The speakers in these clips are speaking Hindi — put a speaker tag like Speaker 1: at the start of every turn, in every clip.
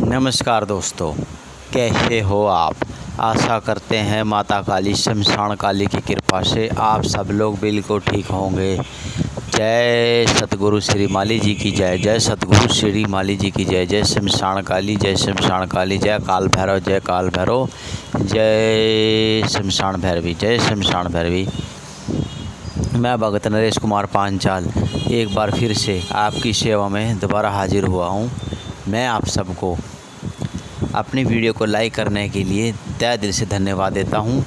Speaker 1: नमस्कार दोस्तों, कैसे हो आप? आशा करते हैं माता काली, शमशान काली की कृपा से आप सब लोग बिल्कुल ठीक होंगे। जय सतगुरु श्री माली जी की जय जय सतगुरु श्री माली जी की जय जय शमशान काली, जय शमशान काली, जय काल भैरव, जय काल भैरव, जय शमशान भैरवी, जय शमशान भैरवी। मैं भगत नरेश कुमार पांचाल, एक बार फिर से आपकी सेवा में दोबारा हाजिर हुआ हूँ। मैं आप सबको अपनी वीडियो को लाइक करने के लिए तय दिल से धन्यवाद देता हूँ।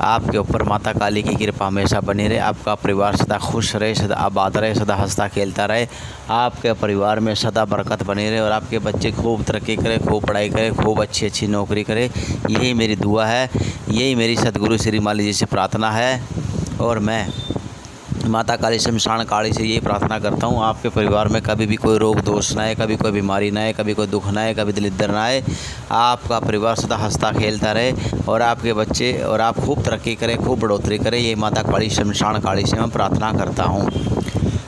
Speaker 1: आपके ऊपर माता काली की कृपा हमेशा बनी रहे, आपका परिवार सदा खुश रहे, सदा आबाद रहे, सदा हंसता खेलता रहे, आपके परिवार में सदा बरकत बनी रहे और आपके बच्चे खूब तरक्की करें, खूब पढ़ाई करें, खूब अच्छी अच्छी नौकरी करें। यही मेरी दुआ है, यही मेरी सदगुरु श्री माली जी से प्रार्थना है और मैं माता काली शमशान काली से यही प्रार्थना करता हूँ, आपके परिवार में कभी भी कोई रोग, दोष ना आए, कभी कोई बीमारी ना आए, कभी कोई दुख ना आए, कभी दलिद्र ना आए, आपका परिवार सदा हंसता खेलता रहे और आपके बच्चे और आप खूब तरक्की करें, खूब बढ़ोतरी करें ये माता काली शमशान काली से मैं प्रार्थना करता हूँ।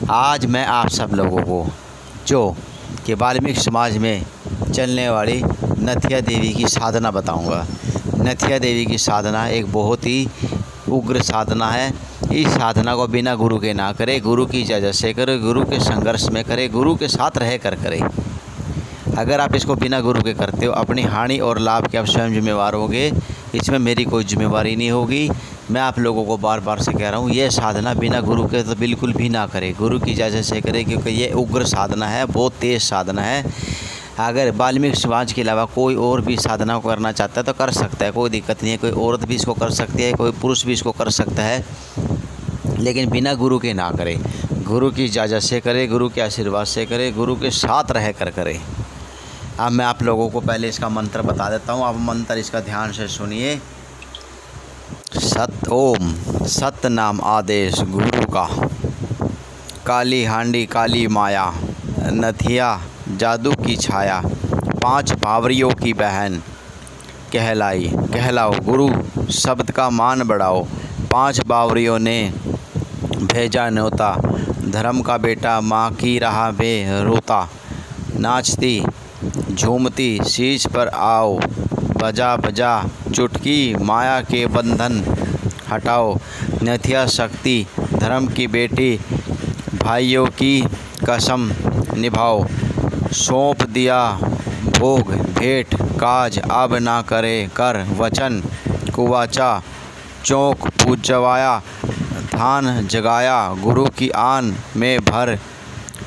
Speaker 1: आज मैं आप सब लोगों को, जो कि वाल्मीकि समाज में चलने वाली नथिया देवी की साधना बताऊँगा। नथिया देवी की साधना एक बहुत ही उग्र साधना है। इस साधना को बिना गुरु के ना करे, गुरु की इजाज़त से करे, गुरु के संघर्ष में करे, गुरु के साथ रह कर करे। अगर आप इसको बिना गुरु के करते हो, अपनी हानि और लाभ के आप स्वयं जिम्मेवार होंगे, इसमें मेरी कोई जिम्मेवारी नहीं होगी। मैं आप लोगों को बार बार से कह रहा हूँ, ये साधना बिना गुरु के तो बिल्कुल भी ना करे। गुरु की इजाज़त से करे, क्योंकि ये उग्र साधना है, बहुत तेज़ साधना है। अगर वाल्मीकि समाज के अलावा कोई और भी साधना को करना चाहता है तो कर सकता है, कोई दिक्कत नहीं है। कोई औरत भी इसको कर सकती है, कोई पुरुष भी इसको कर सकता है। लेकिन बिना गुरु के ना करे। गुरु की इजाज़त से करे, गुरु के आशीर्वाद से करे, गुरु के साथ रह कर। करे अब मैं आप लोगों को पहले इसका मंत्र बता देता हूँ। आप मंत्र इसका ध्यान से सुनिए। सत ओम सत नाम आदेश गुरु का। काली हांडी, काली माया, नथिया, जादू की छाया, पाँच बावरियों की बहन, कहलाई, कहलाओ गुरु, शब्द का मान बढ़ाओ। पाँच बावरियों ने भेजा न्योता धर्म का बेटा माँ की रहा बे रोता। नाचती, झूमती शीश पर आओ। बजा बजा, चुटकी, माया के बंधन हटाओ। नथिया शक्ति, धर्म की बेटी, भाइयों की कसम निभाओ। सौंप दिया भोग, भेंट, काज अब ना करे कर वचन। कुवाचा, चौक, पूजवाया धान जगाया, गुरु की आन में भर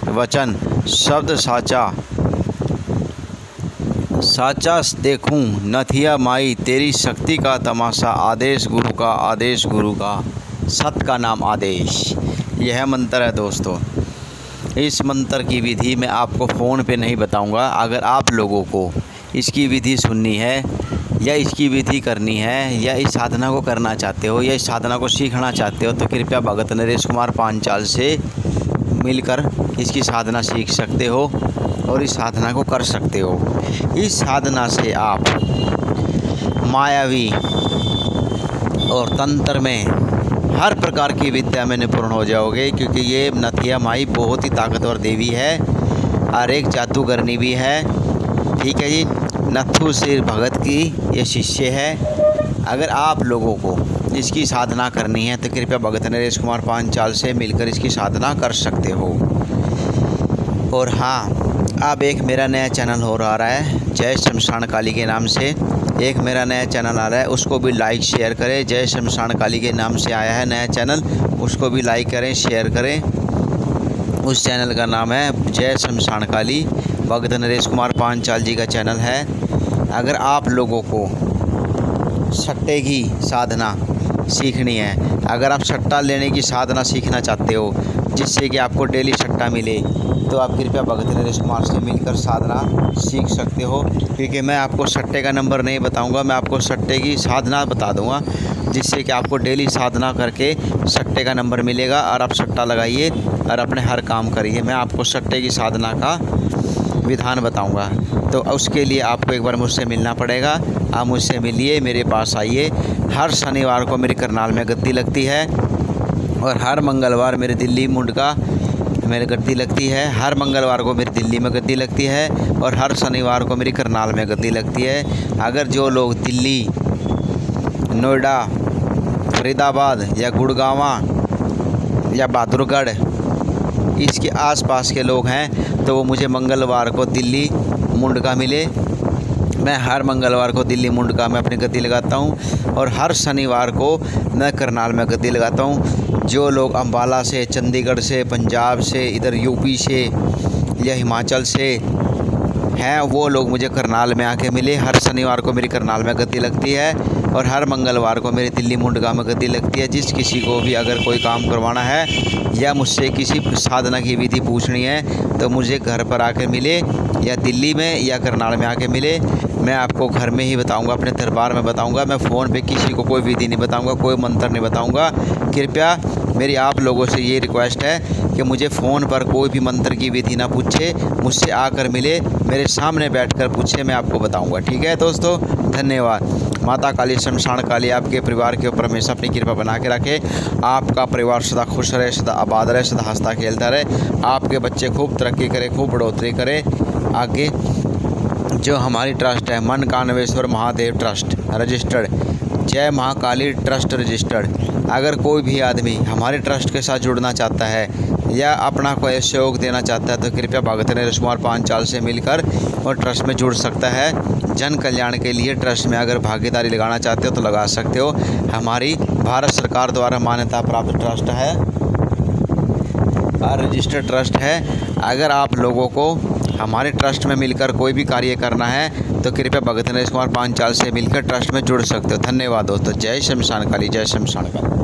Speaker 1: वचन, शब्द साचा। साचा देखूँ, नथिया माई, तेरी शक्ति का तमाशा, आदेश गुरु का, आदेश गुरु का, सत का नाम आदेश। यह मंत्र है दोस्तों। इस मंत्र की विधि मैं आपको फ़ोन पे नहीं बताऊँगा, अगर आप लोगों को इसकी विधि सुननी है या इसकी विधि करनी है, या इस साधना को करना चाहते हो, या इस साधना को सीखना चाहते हो तो कृपया भगत नरेश कुमार पांचाल से मिलकर इसकी साधना सीख सकते हो और इस साधना को कर सकते हो। इस साधना से आप मायावी और तंत्र में हर प्रकार की विद्या में निपुण हो जाओगे, क्योंकि ये नथिया माई बहुत ही ताकतवर देवी है और एक जादूगरनी भी है। ठीक है जी? नथु सिर भगत की ये शिष्य है। अगर आप लोगों को इसकी साधना करनी है तो कृपया भगत नरेश कुमार पांचाल से मिलकर इसकी साधना कर सकते हो। और हाँ अब एक मेरा नया चैनल हो रहा है, जय शमशान काली के नाम से। एक मेरा नया चैनल आ रहा है, उसको भी लाइक शेयर करें। जय शमशान काली के नाम से आया है नया चैनल, उसको भी लाइक करें शेयर करें। उस चैनल का नाम है जय शमशान काली भगत नरेश कुमार पांचाल जी का चैनल है। अगर आप लोगों को सट्टे की साधना सीखनी है, अगर आप सट्टा लेने की साधना सीखना चाहते हो, जिससे कि आपको डेली सट्टा मिले तो आप कृपया भगत नरेश कुमार से मिलकर साधना सीख सकते हो। क्योंकि मैं आपको सट्टे का नंबर नहीं बताऊँगा, मैं आपको सट्टे की साधना बता दूँगा, जिससे कि आपको डेली साधना करके सट्टे का नंबर मिलेगा, और आप सट्टा लगाइए, और अपने हर काम करिए। मैं आपको सट्टे की साधना का विधान बताऊँगा। तो उसके लिए आपको एक बार मुझसे मिलना पड़ेगा। आप मुझसे मिलिए, मेरे पास आइए। हर शनिवार को मेरी करनाल में गद्दी लगती है और हर मंगलवार मेरे दिल्ली मुंड का मेरी गद्दी लगती है। हर मंगलवार को मेरी दिल्ली में गद्दी लगती है और हर शनिवार को मेरी करनाल में गद्दी लगती है। अगर जो लोग दिल्ली, नोएडा, फरीदाबाद या गुड़गावा या बहादुरगढ़ इसके आसपास के लोग हैं तो वो मुझे मंगलवार को दिल्ली मुंडका मिले। मैं हर मंगलवार को दिल्ली मुंडका में अपनी गद्दी लगाता हूँ और हर शनिवार को मैं करनाल में गद्दी लगाता हूँ। जो लोग अम्बाला से, चंडीगढ़ से, पंजाब से, इधर यूपी से या हिमाचल से हैं, वो लोग मुझे करनाल में आके मिले। हर शनिवार को मेरी करनाल में गद्दी लगती है। और हर मंगलवार को मेरी दिल्ली मुंडगा में गद्दी लगती है। जिस किसी को भी अगर कोई काम करवाना है या मुझसे किसी साधना की विधि पूछनी है तो मुझे घर पर आकर मिले या दिल्ली में या करनाल में आके मिले। मैं आपको घर में ही बताऊँगा, अपने दरबार में बताऊँगा। मैं फ़ोन पे किसी को कोई विधि नहीं बताऊँगा, कोई मंत्र नहीं बताऊँगा। कृपया मेरी आप लोगों से ये रिक्वेस्ट है कि मुझे फ़ोन पर कोई भी मंत्र की विधि ना पूछे, मुझसे आकर मिले, मेरे सामने बैठकर पूछे, मैं आपको बताऊँगा। ठीक है दोस्तों, धन्यवाद। माता काली, शमशान काली, आपके परिवार के ऊपर हमेशा अपनी कृपा बना के रखे। आपका परिवार सदा खुश रहे, सदा आबाद रहे, सदा हंसता खेलता रहे। आपके बच्चे खूब तरक्की करें, खूब बढ़ोतरी करें। आगे, जो हमारी ट्रस्ट है मन कानवेश्वर महादेव ट्रस्ट, रजिस्टर्ड। जय महाकाली ट्रस्ट रजिस्टर्ड। अगर कोई भी आदमी हमारे ट्रस्ट के साथ जुड़ना चाहता है या अपना कोई सहयोग देना चाहता है तो कृपया भगत नरेश कुमार पाँच चाल से मिलकर और ट्रस्ट में जुड़ सकता है। जन कल्याण के लिए ट्रस्ट में अगर भागीदारी लगाना चाहते हो तो लगा सकते हो। हमारी भारत सरकार द्वारा मान्यता प्राप्त ट्रस्ट है। रजिस्टर्ड ट्रस्ट है। अगर आप लोगों को हमारे ट्रस्ट में मिलकर कोई भी कार्य करना है तो कृपया भगत नरेश कुमार पांचाल से मिलकर ट्रस्ट में जुड़ सकते हो। धन्यवाद दोस्तों। जय शमशान काली, जय शमशान काली।